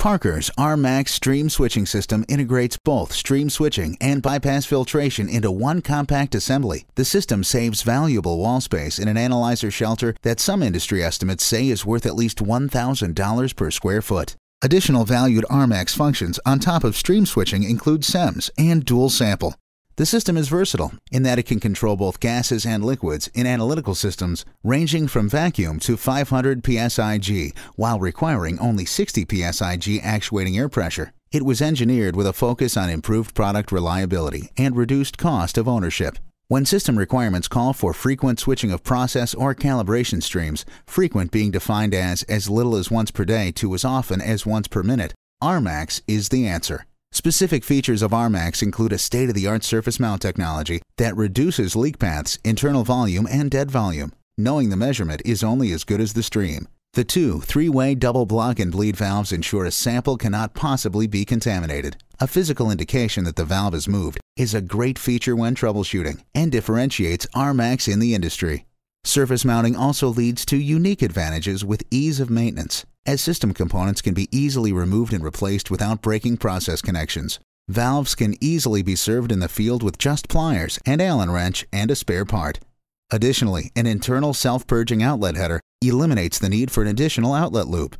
Parker's RMAX stream switching system integrates both stream switching and bypass filtration into one compact assembly. The system saves valuable wall space in an analyzer shelter that some industry estimates say is worth at least $1,000 per square foot. Additional valued RMAX functions on top of stream switching include CEMS and dual sample. The system is versatile in that it can control both gases and liquids in analytical systems ranging from vacuum to 500 psig while requiring only 60 psig actuating air pressure. It was engineered with a focus on improved product reliability and reduced cost of ownership. When system requirements call for frequent switching of process or calibration streams, frequent being defined as as little as once per day to as often as once per minute, RMAX is the answer. Specific features of RMAX include a state-of-the-art surface mount technology that reduces leak paths, internal volume, and dead volume. Knowing the measurement is only as good as the stream. The two three-way double block and bleed valves ensure a sample cannot possibly be contaminated. A physical indication that the valve is moved is a great feature when troubleshooting and differentiates RMAX in the industry. Surface mounting also leads to unique advantages with ease of maintenance as system components can be easily removed and replaced without breaking process connections. Valves can easily be served in the field with just pliers, and Allen wrench, and a spare part. Additionally, an internal self-purging outlet header eliminates the need for an additional outlet loop.